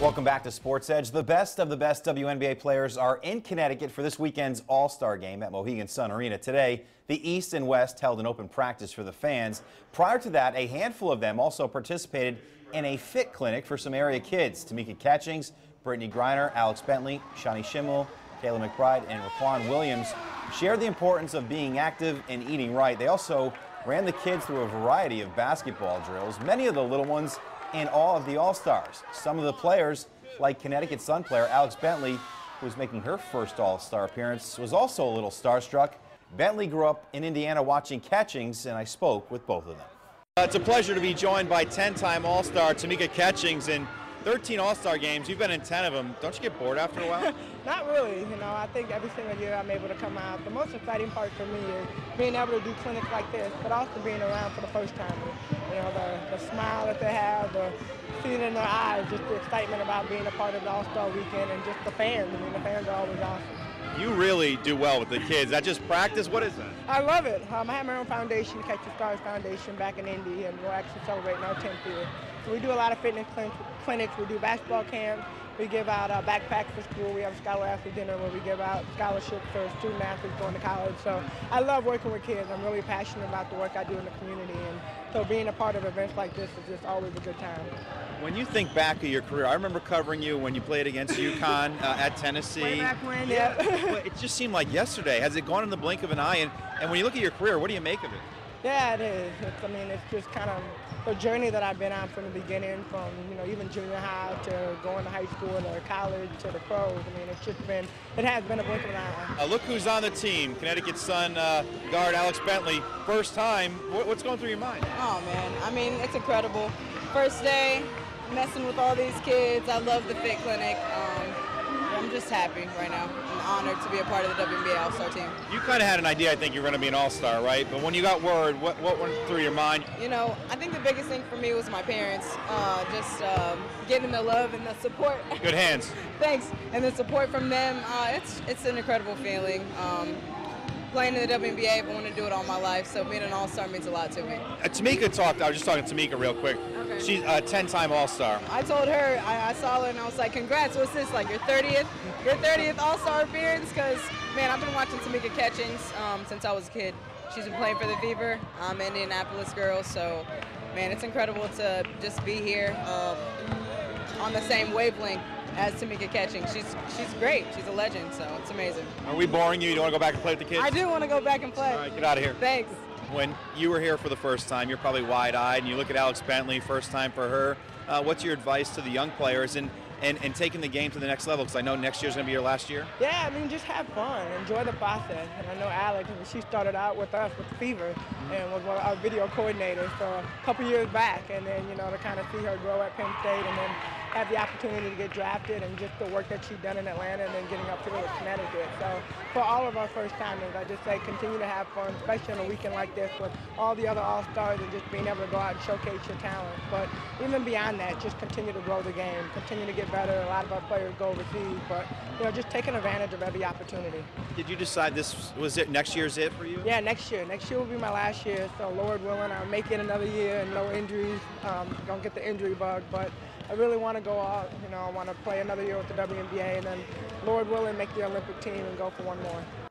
Welcome back to SportzEdge. The best of the best WNBA players are in Connecticut for this weekend's All-Star game at Mohegan Sun Arena. Today, the East and West held an open practice for the fans. Prior to that, a handful of them also participated in a fit clinic for some area kids. Tamika Catchings, Brittney Griner, Alex Bentley, Shoni Schimmel, Kayla McBride, and Raquan Williams shared the importance of being active and eating right. They also ran the kids through a variety of basketball drills. Many of the little ones and all of the All-Stars. Some of the players, like Connecticut Sun player Alex Bentley, who was making her first All-Star appearance, was also a little starstruck. Bentley grew up in Indiana watching catchings, and I spoke with both of them. Uh, it's a pleasure to be joined by 10-time All-Star Tamika Catchings and 13 All-Star games. You've been in 10 of them. Don't you get bored after a while? Not really. You know, I think every single year I'm able to come out. The most exciting part for me is being able to do clinics like this, but also being around for the first time. You know, the, the smile that they have, the seeing in their eyes, just the excitement about being a part of the All-Star Weekend, and just the fans. I mean, the fans are always awesome. You really do well with the kids. That just practice? What is that? I love it. Um, I have my own foundation, Catch the Stars Foundation, back in Indy, and we're actually celebrating our 10th year. So we do a lot of fitness clinics. We do basketball camps. We give out uh, backpacks for school. We have a scholar athlete dinner where we give out scholarships for student athletes going to college. So I love working with kids. I'm really passionate about the work I do in the community. And so being a part of events like this is just always a good time. When you think back of your career, I remember covering you when you played against UConn uh, at Tennessee. Way back when, yeah. yeah. it just seemed like yesterday. Has it gone in the blink of an eye? And, and when you look at your career, what do you make of it? Yeah, it is. It's, I mean, it's just kind of the journey that I've been on from the beginning, from you know even junior high to going to high school to college to the pros. I mean, it's just been it has been a blink of an eye. Uh, look who's on the team, Connecticut Sun uh, guard Alex Bentley. First time. what's going through your mind? Oh man, I mean it's incredible. First day, messing with all these kids. I love the fit clinic. Um, I'm just happy right now and honored to be a part of the WNBA All-Star team. You kind of had an idea, I think, you're going to be an All-Star, right? But when you got word, what, what went through your mind? You know, I think the biggest thing for me was my parents, uh, just um, getting the love and the support. Good hands. Thanks. And the support from them, uh, it's, it's an incredible feeling. Um, playing in the WNBA, I've wanted to do it all my life, so being an All-Star means a lot to me. Uh, Tamika talked, I was just talking to Tamika real quick. Okay. She's a 10-time All-Star. I told her, I, I, saw her and I was like, congrats, what's this, like your 30th, your 30th All-Star appearance? Because, man, I've been watching Tamika Catchings um, since I was a kid. She's been playing for the Fever. I'm an Indianapolis girl, so, man, it's incredible to just be here um, on the same wavelength as Tamika Catching. She's she's great. She's a legend, so it's amazing. Are we boring you? You don't want to go back and play with the kids? I do want to go back and play. All right, get out of here. Thanks. When you were here for the first time, you're probably wide-eyed, and you look at Alex Bentley, first time for her. Uh, what's your advice to the young players and, and, and taking the game to the next level? Because I know next year's going to be your last year. Yeah, I mean, just have fun, enjoy the process. And I know Alex, she started out with us with Fever mm-hmm. and was one of our video coordinators for a couple years back. And then, you know, to kind of see her grow at Penn State and then have the opportunity to get drafted and just the work that she's done in Atlanta and then getting up here with Connecticut. So for all of our first timers, I just say continue to have fun, especially on a weekend like this with all the other All-Stars and just being able to go out and showcase your talent. But even beyond that, just continue to grow the game, continue to get better. A lot of our players go overseas, but you know, just taking advantage of every opportunity. Did you decide this was it next year's it for you? Yeah, next year. Next year will be my last year. So Lord willing, I'll make it another year and no injuries. Um, don't get the injury bug, but I really want to go out. You know, I want to play another year with the WNBA, and then, Lord willing, make the Olympic team and go for one more.